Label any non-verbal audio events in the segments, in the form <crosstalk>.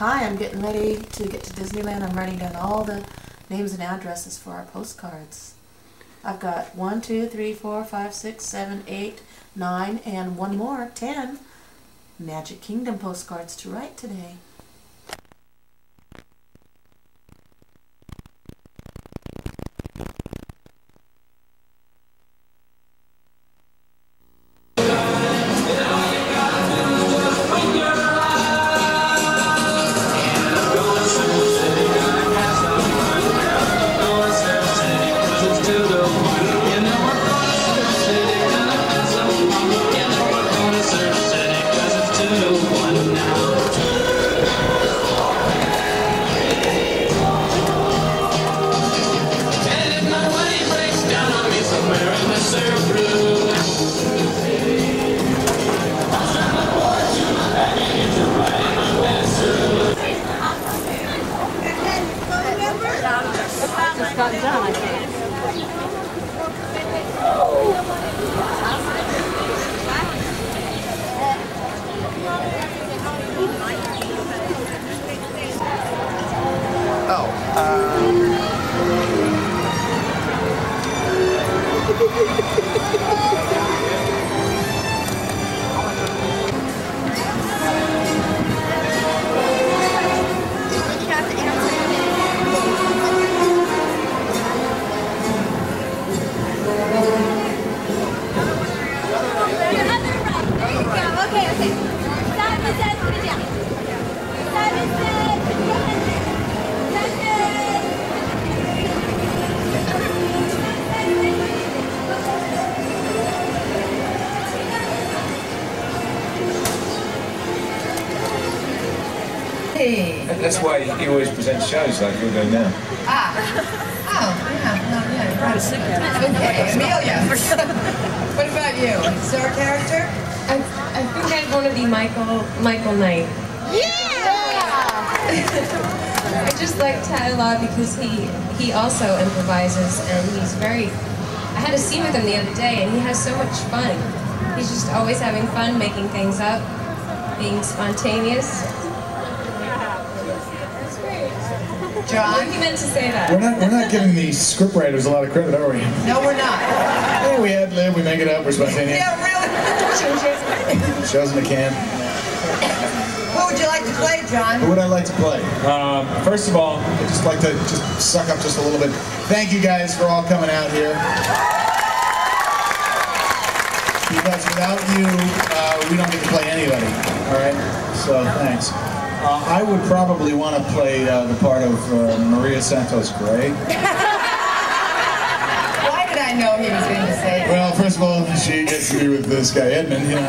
Hi, I'm getting ready to get to Disneyland. I'm writing down all the names and addresses for our postcards. I've got one, two, three, four, five, six, seven, eight, nine, and one more, ten Magic Kingdom postcards to write today. That's why he always presents shows like you're doing now. Ah. Oh, yeah. No, yeah. Right. Okay, Amelia. <laughs> what about you? Is there a character? I, I think I'd want to be Michael Michael Knight. Yeah! I just like Tad a lot because he he also improvises and he's very. I had a scene with him the other day and he has so much fun. He's just always having fun making things up, being spontaneous. John? He meant to say that. We're not, we're not giving the scriptwriters a lot of credit, are we? No, we're not. Hey, we ad lib, we make it up, we're spontaneous. Yeah, really? Shows in the can. Who would you like to play, John? Who would I like to play? Um, first of all, I'd just like to just suck up just a little bit. Thank you guys for all coming out here. Because without you, uh, we don't get to play anybody. All right? So thanks. Uh, I would probably want to play uh, the part of uh, Maria Santos Grey. <laughs> Why did I know he was going to say that? Well, first of all, she gets to be with this guy Edmund, you know.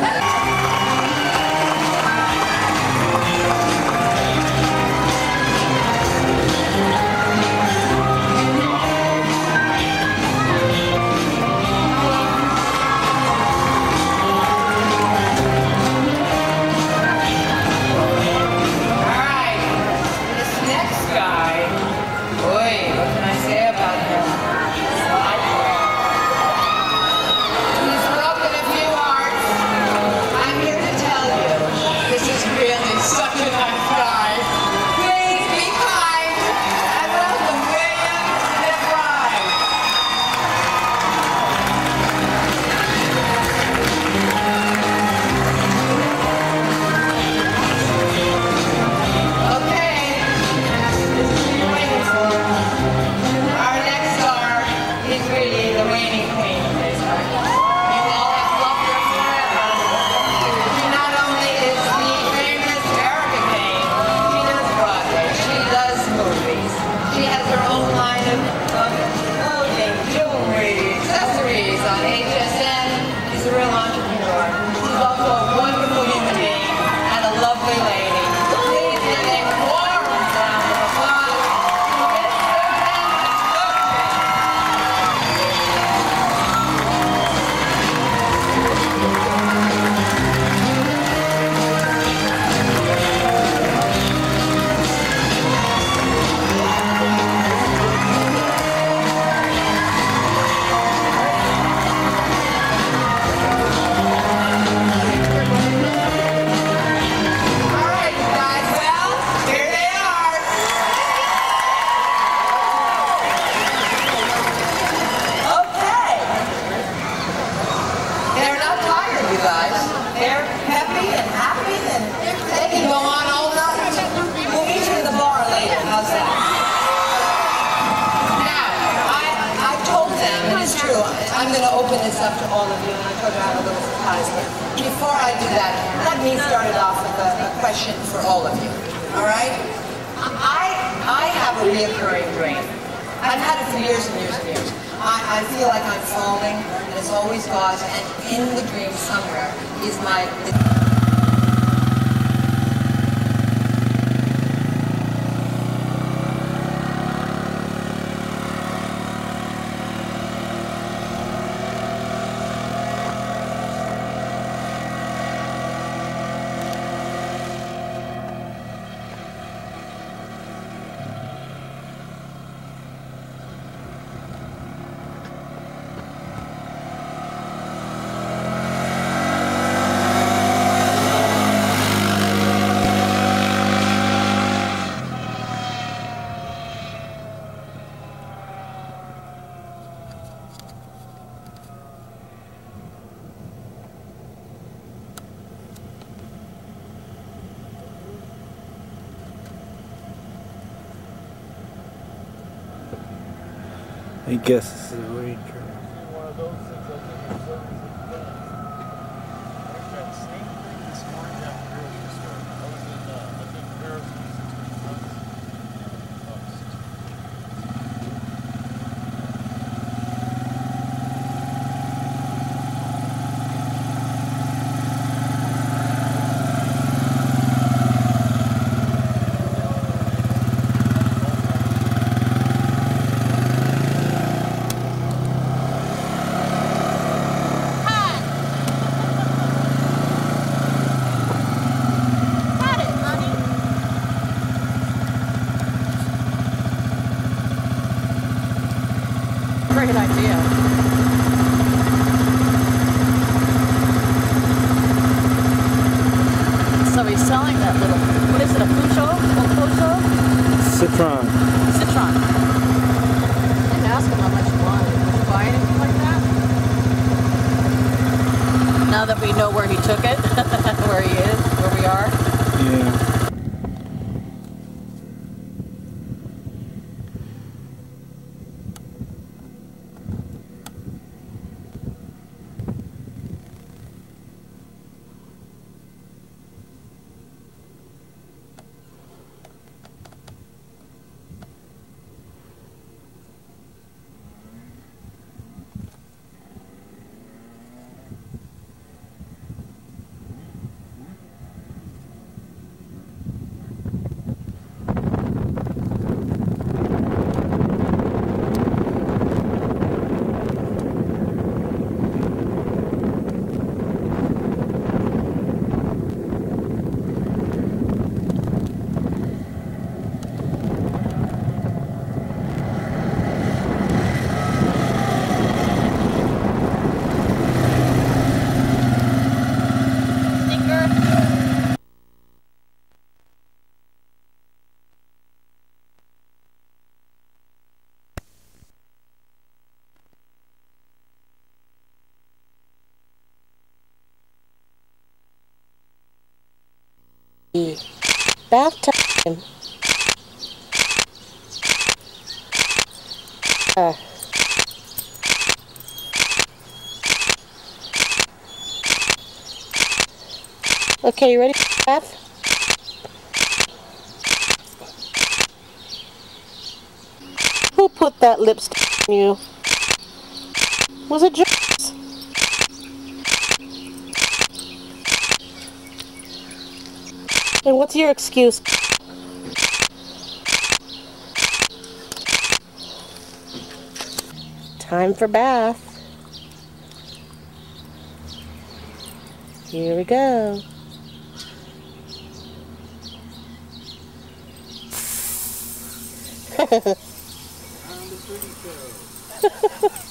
This up to all of you, and I told you I have a little surprise. But before I do that, let me start it off with a, a question for all of you. All right? I I have a reoccurring dream. I've had it for years and years and years. I, I feel like I'm falling, and it's always God, and in the dream somewhere is my I guess Bath time. Uh, okay, you ready for bath? Who put that lipstick on you? Was it Joyce? And what's your excuse? Time for bath. Here we go. <laughs>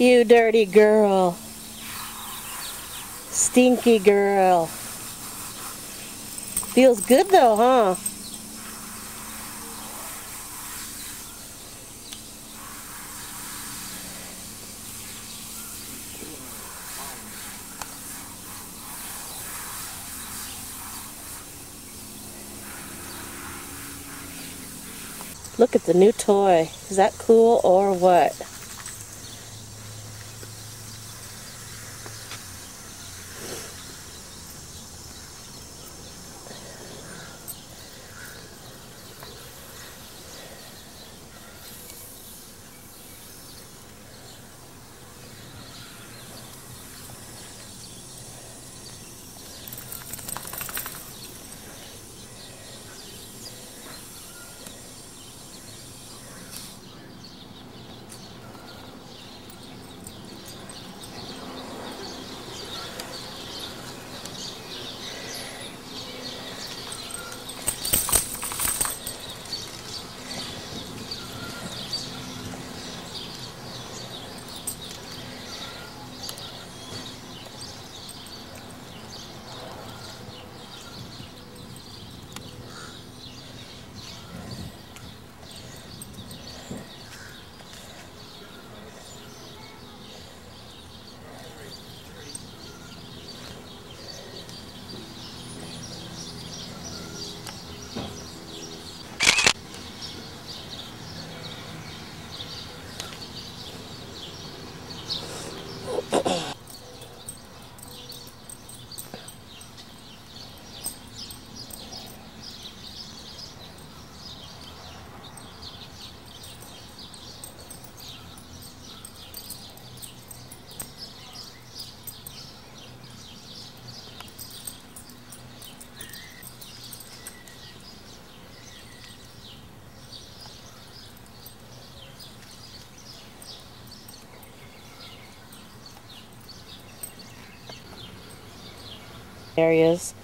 You dirty girl. Stinky girl. Feels good though, huh? Look at the new toy. Is that cool or what? Areas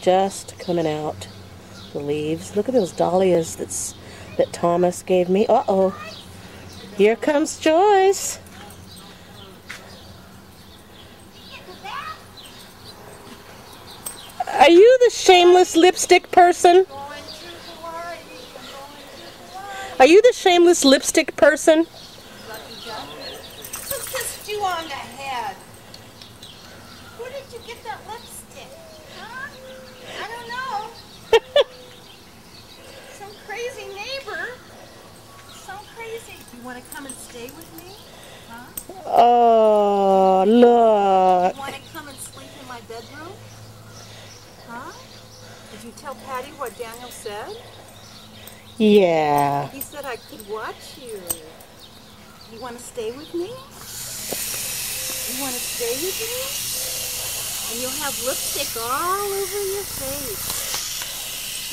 just coming out. The leaves. Look at those dahlias that's that thomas gave me. Uh-oh. Here comes joyce. Are you the shameless lipstick person? Are you the shameless lipstick person Who kissed you on the head? Where did you get that lipstick? Huh? I don't know. Some crazy neighbor. So crazy. You want to come and stay with me? Huh? oh look You want to come and sleep in my bedroom? Huh? Did you tell Patty what Daniel said? yeah He said I could watch you. You want to stay with me? You want to stay with me? And you'll have lipstick all over your face.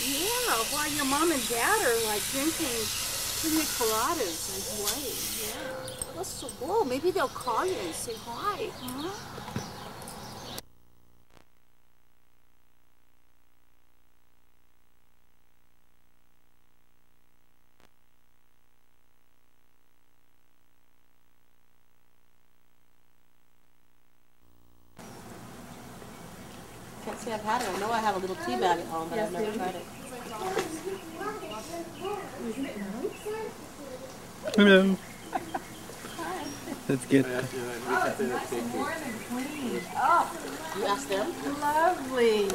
Yeah, while your mom and dad are like drinking pina coladas in Hawaii. Yeah. That's so cool. Maybe they'll call you and say hi. Huh? Can't say I've had it. I know I have a little tea bag at home, but I've never tried it. Hello. Oh, that's good. You asked them? Lovely.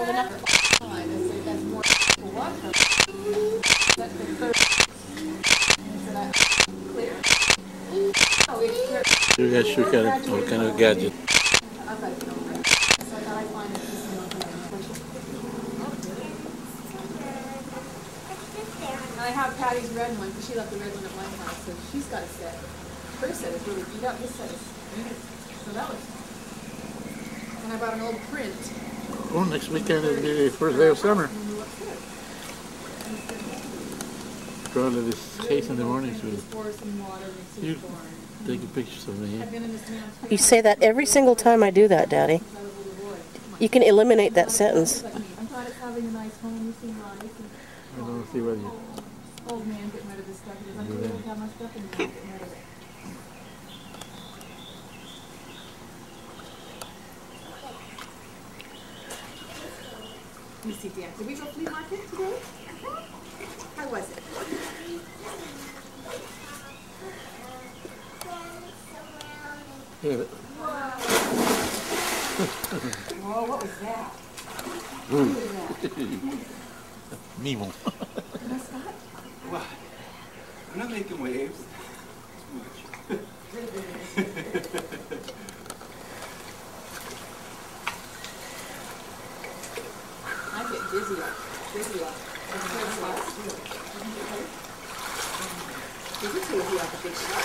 You guys should have all kind of gadget. Patty's red one, because she left the red one at my house, so she's got a set. Her set is really beat up, this set is beautiful. So that was, and I bought an old print. Oh, next weekend is the first day of summer. Probably this case in the morning, so Just pour some water, mix you it for her. take pictures of me. I've been in this man's You say that every single time I do that, Daddy. You can eliminate that sentence. I'm glad it's having a nice home, you seem nice, and I don't see what you. Old man getting rid of this stuff, because I'm too old to have my stuff in getting rid of it. Let me see, Dan, did we go flea market today? How was it? Yeah, Whoa, what was that? Mimo. <laughs> <laughs> Mascot? I'm not making waves. Too much. I get dizzy, dizzy off. Dizzy dizzy off a big shot.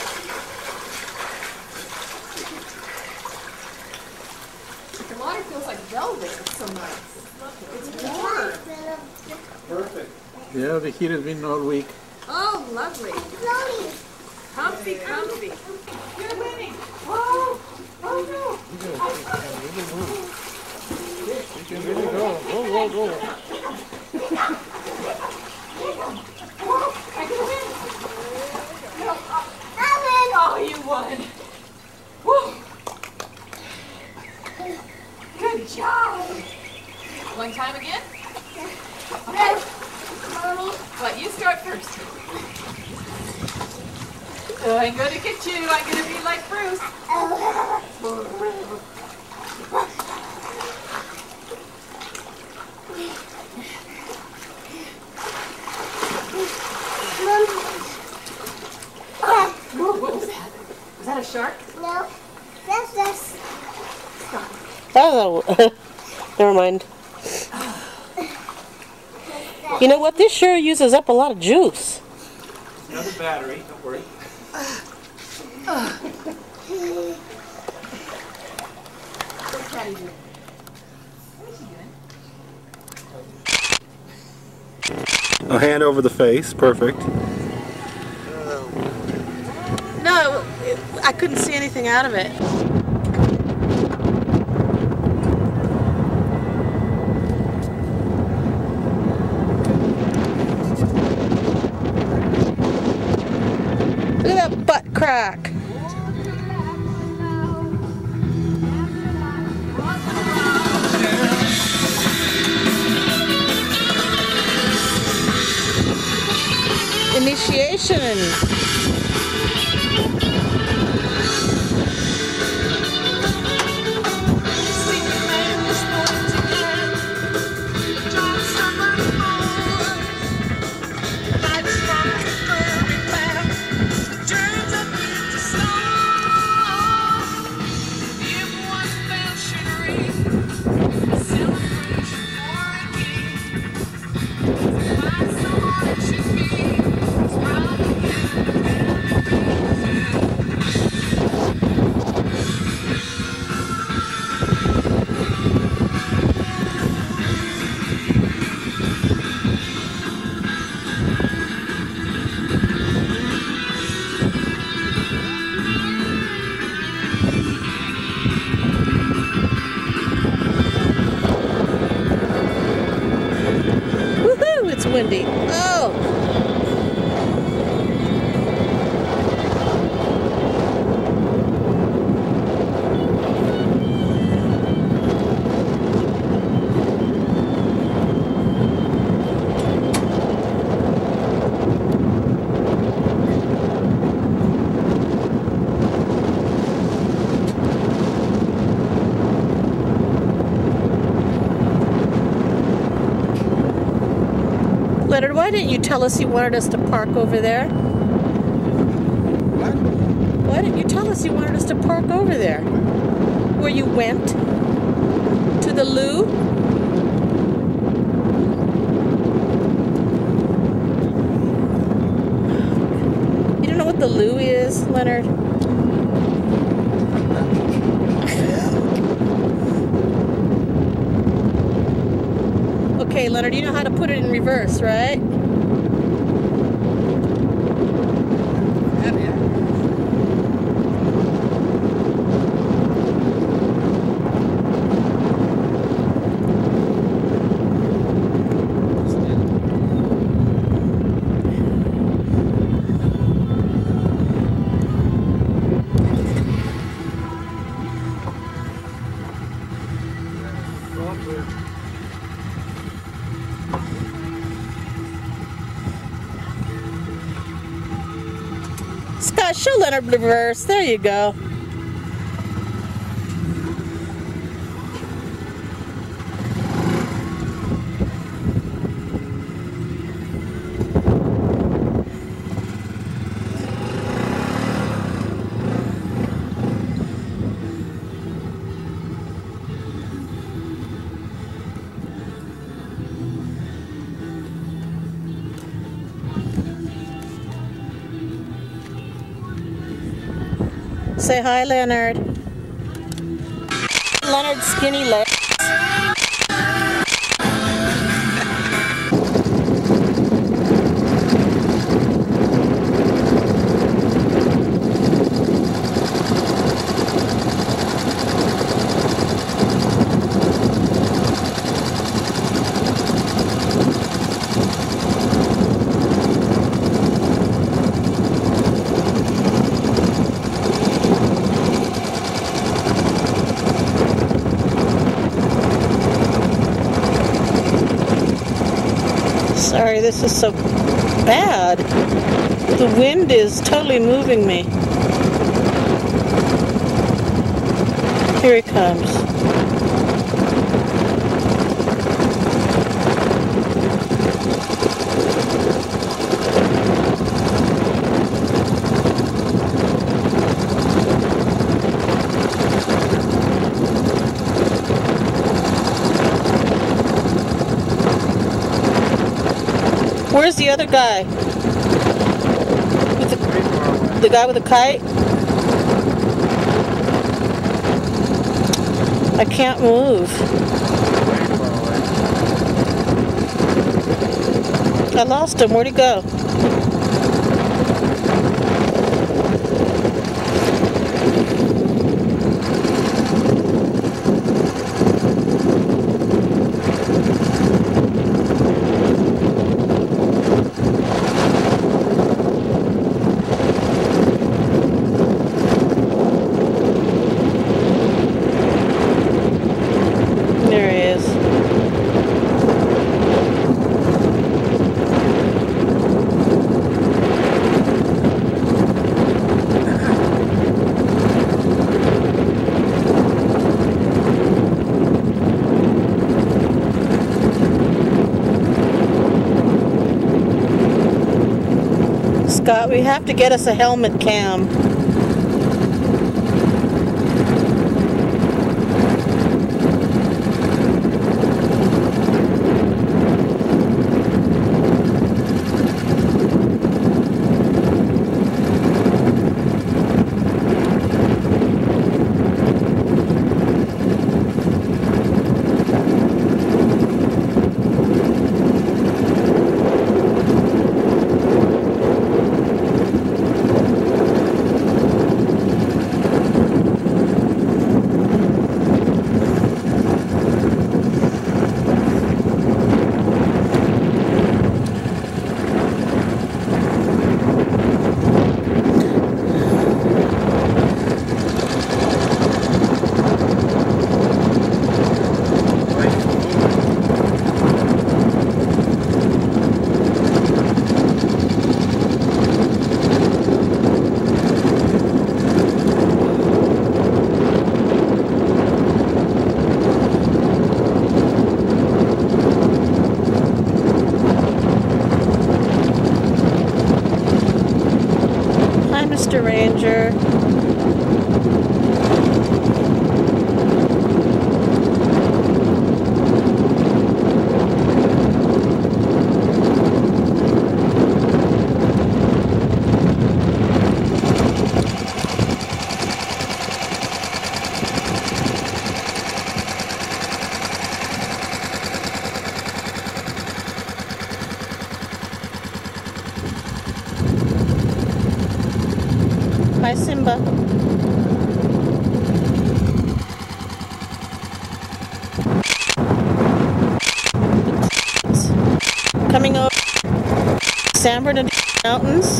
The water feels like velvet. It's so nice. It's warm. Perfect. Yeah, the heat has been all week. Oh, lovely. Comfy, comfy. You're winning. Oh, oh no. You can really go. Go, go, go. I can win. Oh, you won. Woo. Good job. One time again? Okay. What, you start first. Oh, I'm gonna get you. I'm gonna be like Bruce. Whoa, what was that? Was that a shark? No, that's just That oh, was <laughs> never mind. You know what? This sure uses up a lot of juice. Another battery, don't worry. What's Patty doing? What is she doing? A hand over the face, perfect. No, I couldn't see anything out of it. Why didn't you tell us you wanted us to park over there? What? Why didn't you tell us you wanted us to park over there? Where you went? To the loo? You don't know what the loo is, Leonard? Leonard, you know how to put it in reverse, right? Leonard reverse. There you go. Say hi, Leonard. Leonard Skinny Leg. This is so bad. The wind is totally moving me. Here it comes. Where's the other guy? The, the guy with the kite? I can't move. I lost him. Where'd he go? There he is. Scott, we have to get us a helmet cam. Hi, Mr. Ranger. Hi, Simba. Coming over San Bernardino Mountains.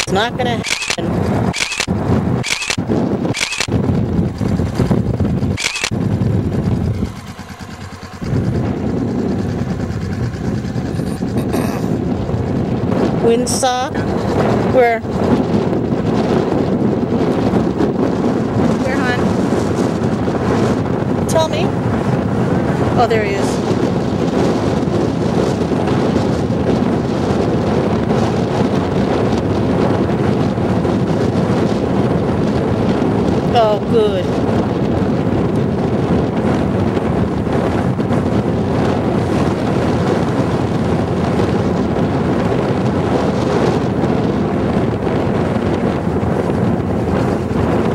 It's not gonna happen. Windsock. Where? Where, hon? Tell me. Oh, there he is. Oh, good.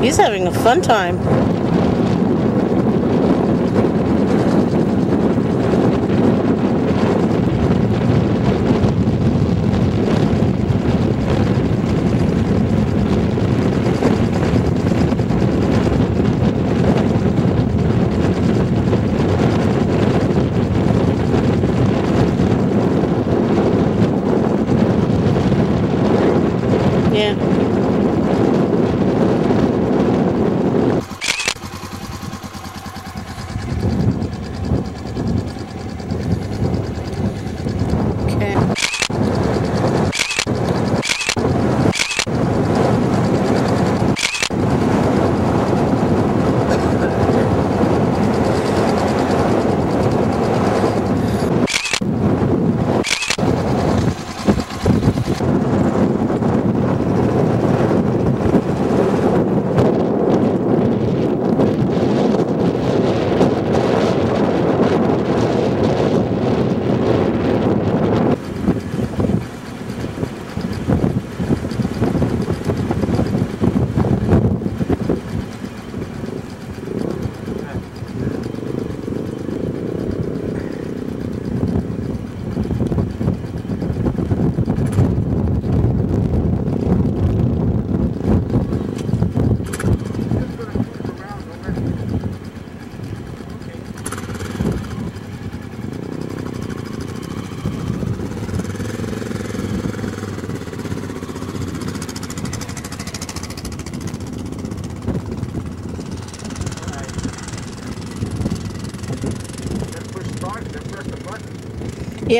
He's having a fun time.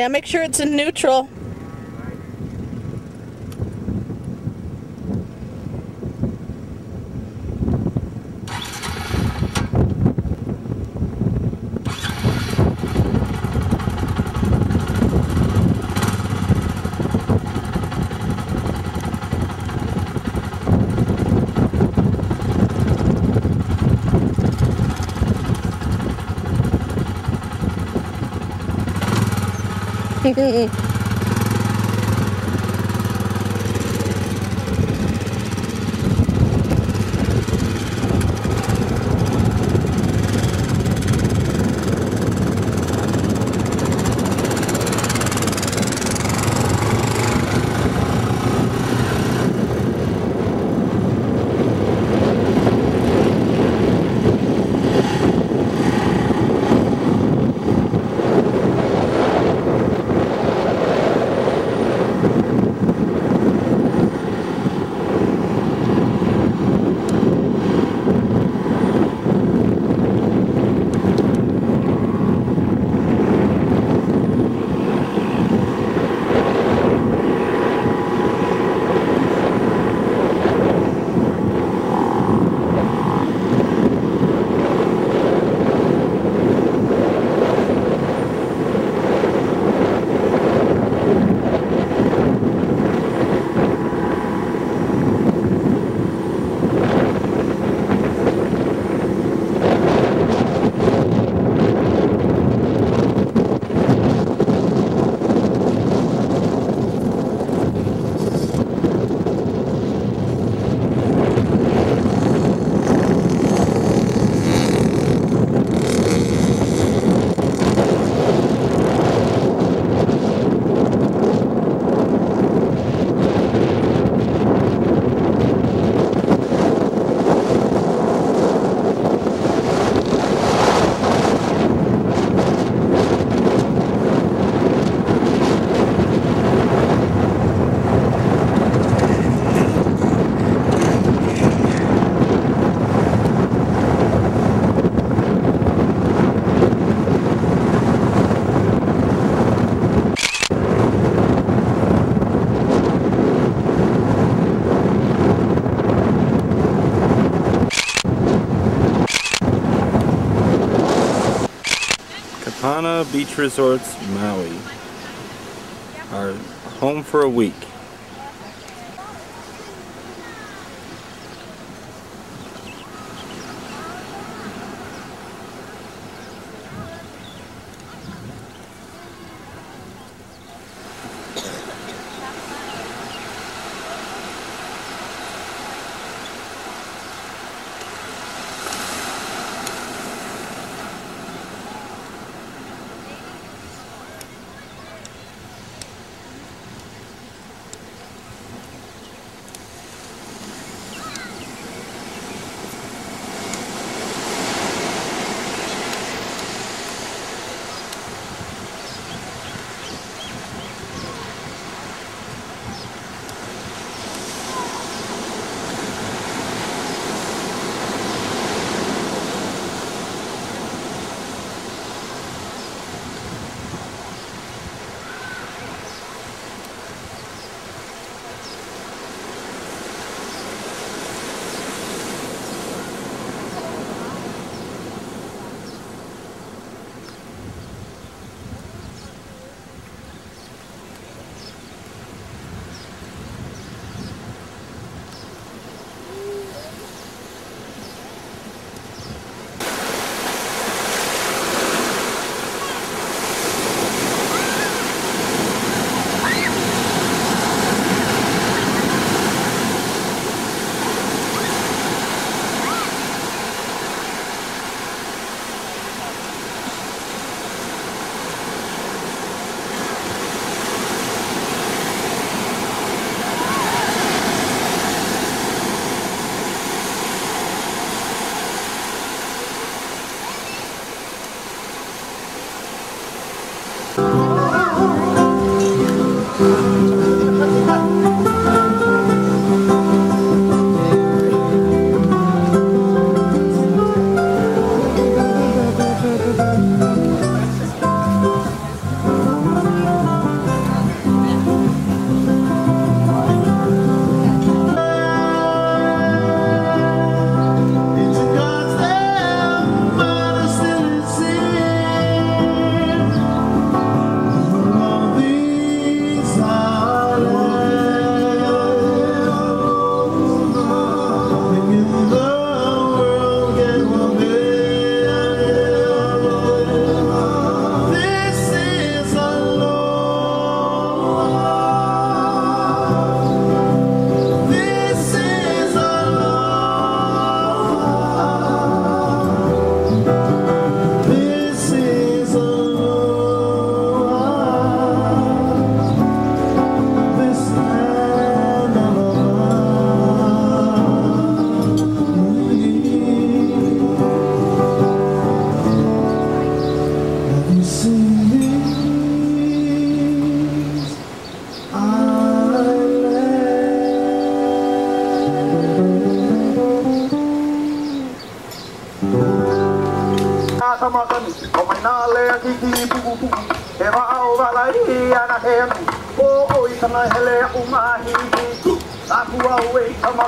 Yeah, make sure it's in neutral. 嗯嗯 Beach Resorts, Maui. Our home for a week.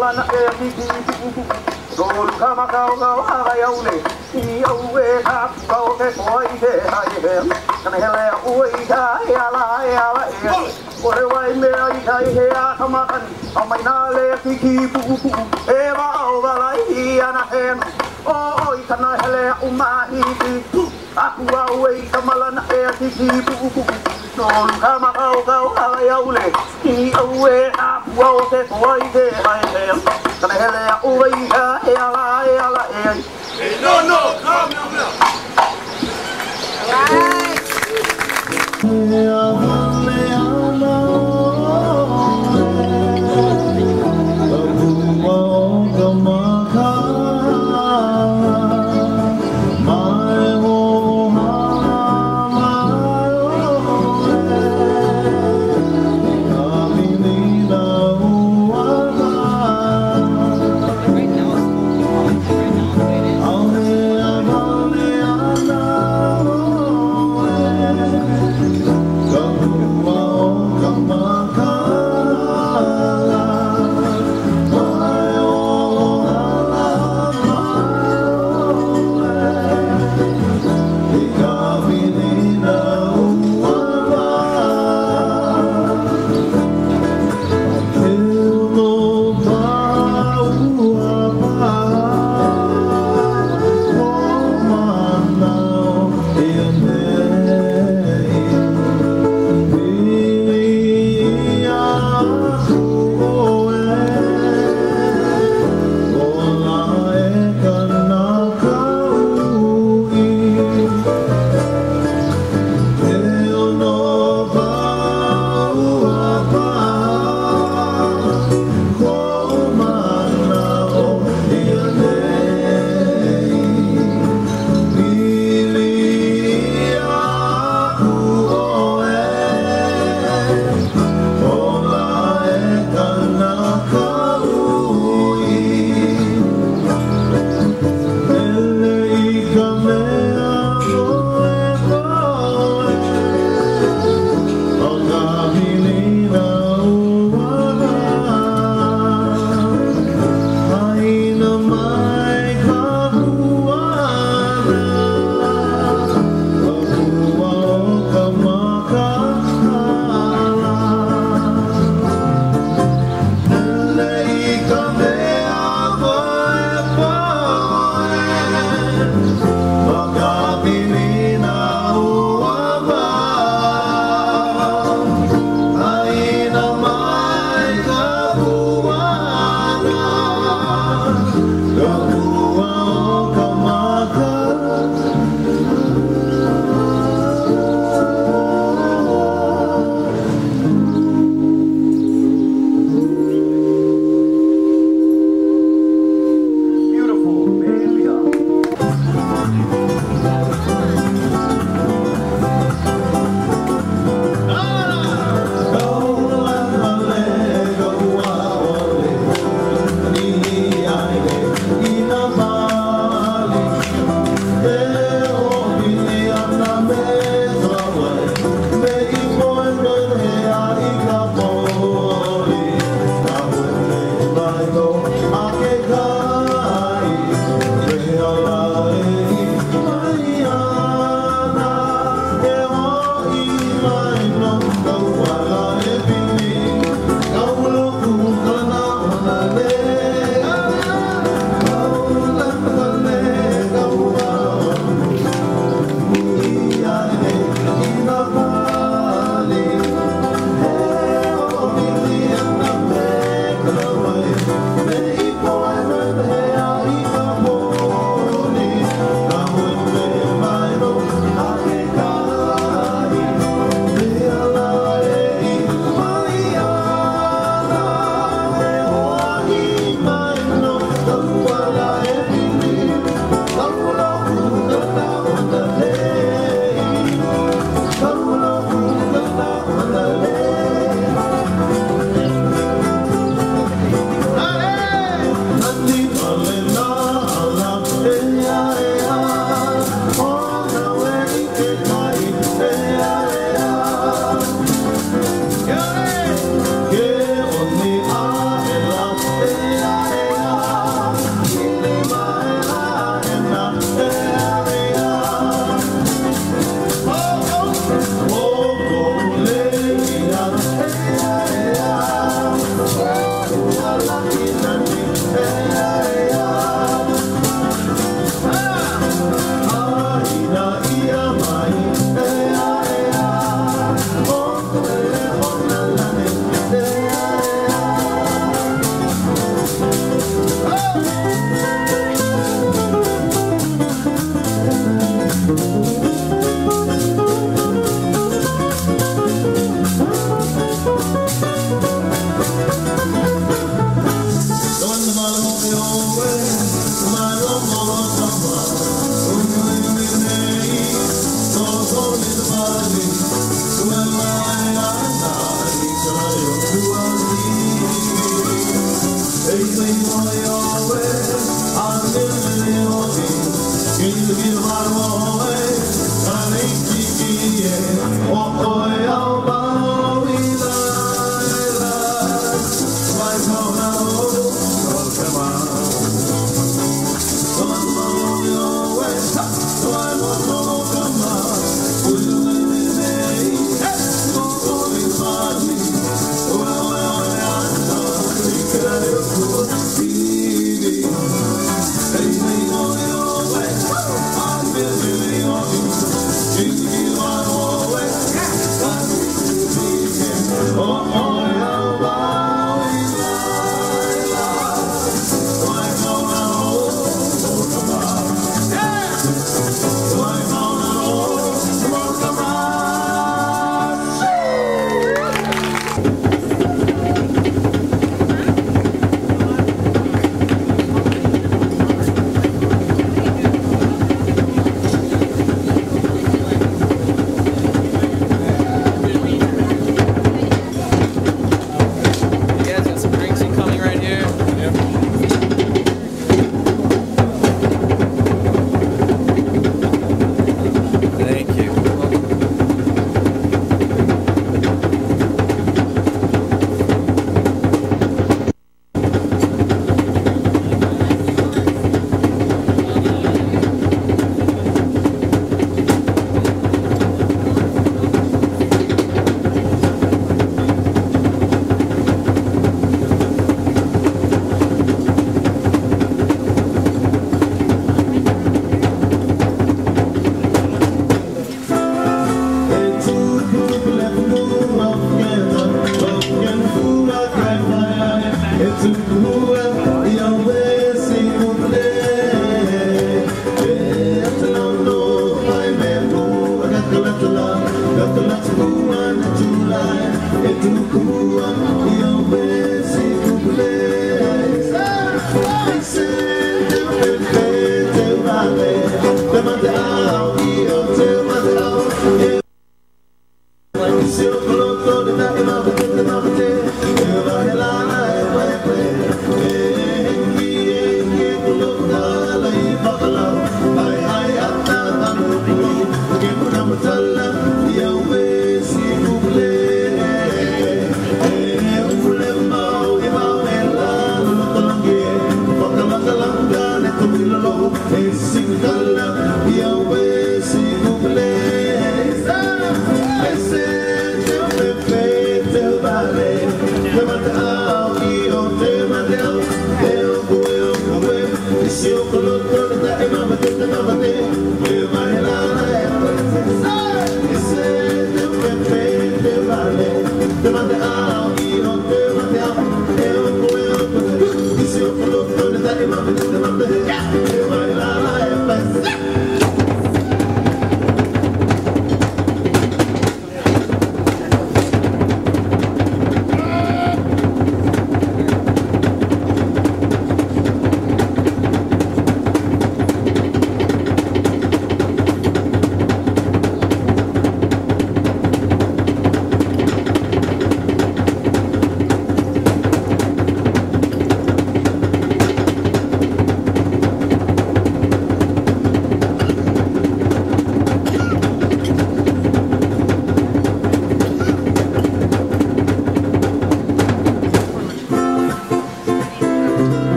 ala naqeya bididididi gomulka makawga waxaqayawne iyowge kaabkawge koygehayehem kanheleya uweygaayalaayala ee orewaimeaitaiheyaaka maqan amainaaleekikibugu eba awgalaiyanaheen ooy kanaheleya umaahidi akuwa weykamalanaeekikibugu gomulka makawga waxaqayawne iyowge kaab au kamalana kikipu Nolu kama kau kau haga yaule I au aku au ke koi ke hai hem Kana hele ui ka ala ala No, no, come, come, come. Go